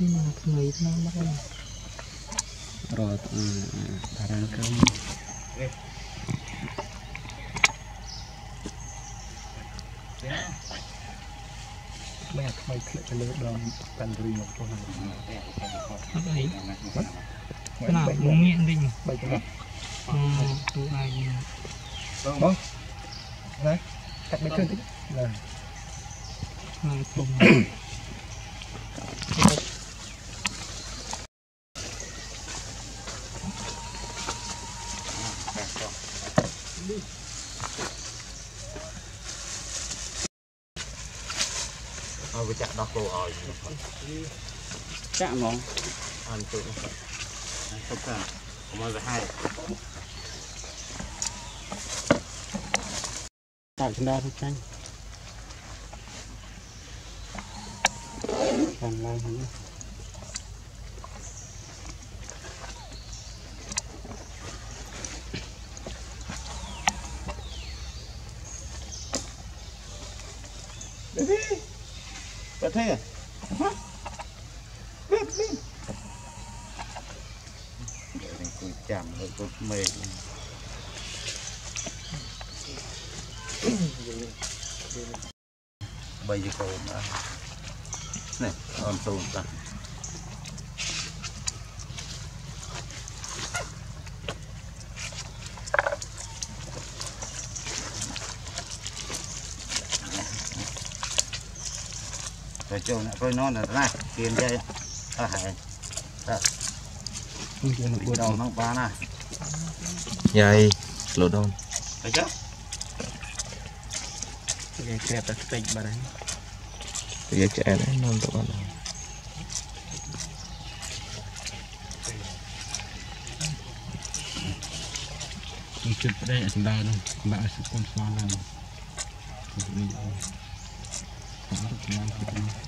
នេះមកថ្មីថ្មីមករត់បារាំងក្រំមែនថ្មីធ្លាក់ទៅលើដងតាំងរីមកចុះហ្នឹងអត់អីណាមកងៀនវិញបែកហ្នឹងអឺទូអាយបងណាកាត់មិនឃើញតិចណាណាទុំ ងធំ អើវាចាក់ដោះគោឲ្យចាក់ហ្មងអត់ទៅទុកចាមកវាហើយតាក់ឆ្នោតទៅចាញ់ខាងឡើងហ្នឹង cả thế à? Biết, biết. Để này cùi chạm hơi cùi mềm. Bây giờ cô đã. Này, con tồn ta. ចូលអ្នកប្រុសនោះណាគៀនយាយអស់ហើយតើគៀនមួយដងនោះបានណាយាយលោដងអីចឹងយាយក្រាបតែស្ពេកបាត់ហើយយាយឆ្អែតហើយនាំទៅបាត់ហើយជិតប្តីអត់ដើរនោះបាក់ឲ្យសុខស្មានឡើងនេះអត់បានទេ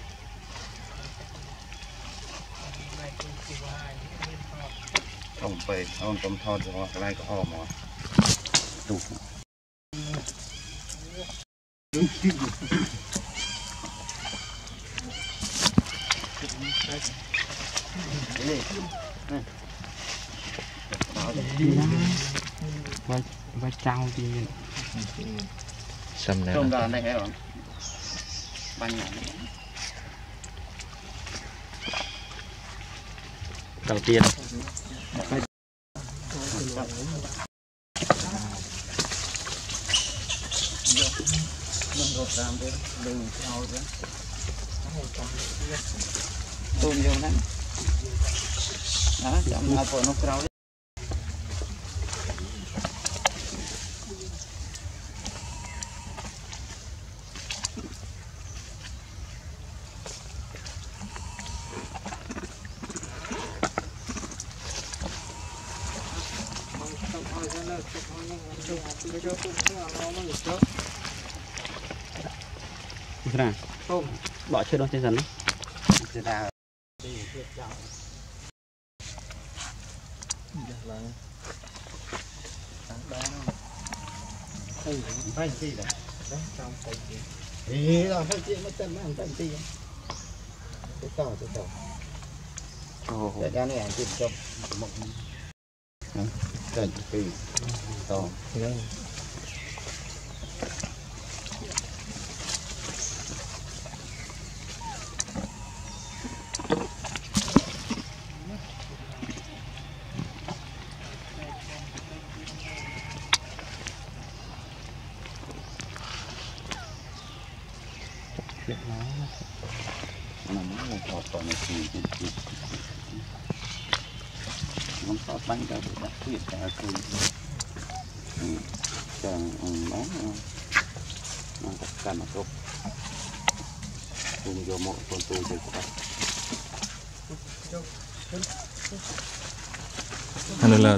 ต้องไปต้องต้มทอดเฉพาะไล่ก็หอมอ่ะดูนี่นี่ดีนะว่าว่าเจ้าดีเนี่ยสำเนาตรงกันได้ไหมหรอบ้านไหน ទៅទៀតមិនរត់តាមទេលើឆ្អោតហ្នឹងទូមយកហ្នឹងណាចាំឲ្យពួកនោះក្រោយ nó rau Ra. Bỏ chơi đó trên dần thì là Phải gì đấy? Ý là phải chuyện mất chân mà phải gì? Cái tàu cái tàu. Để ra này chụp cho một cảnh kỳ to. Nó muốn một hộp còn là gì không có bán cả được đặc biệt cả cứ chẳng bán nó tất cả mà tốt cùng vô một con tôi được các Ano la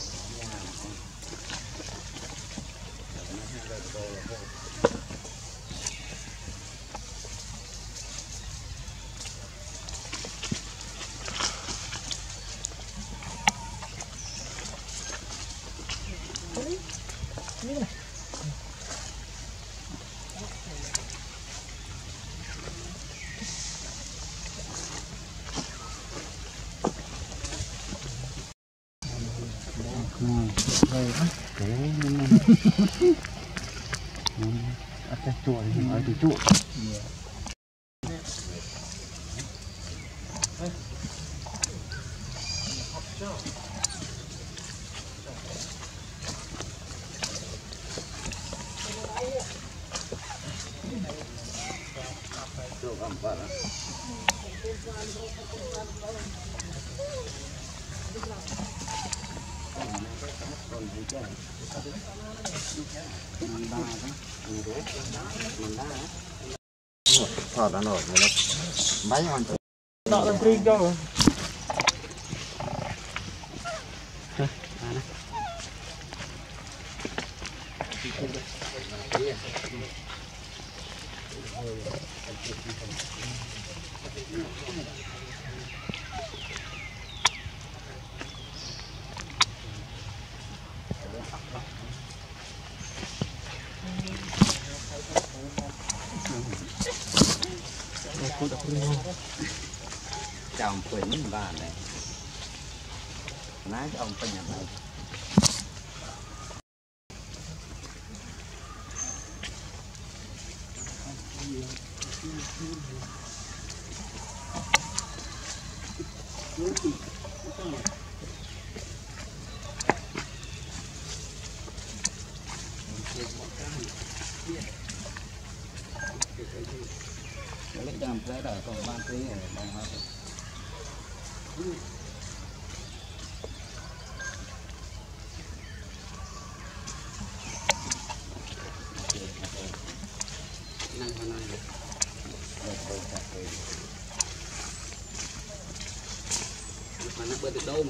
rồi si chẹn. Atas cuat ni, ada cuat. Thọ đã nổi rồi máy hoàn toàn. Đọ lên tri cho. Chồng quỳnh bà này. Nãy ông phải nhận lại. Lấy cho làm thế rồi còn ban tí rồi đang hết. bạn nó bơi được đâu